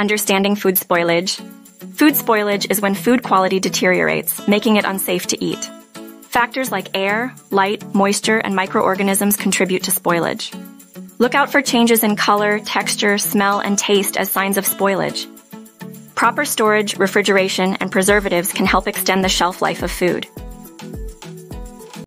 Understanding food spoilage. Food spoilage is when food quality deteriorates, making it unsafe to eat. Factors like air, light, moisture, and microorganisms contribute to spoilage. Look out for changes in color, texture, smell, and taste as signs of spoilage. Proper storage, refrigeration, and preservatives can help extend the shelf life of food.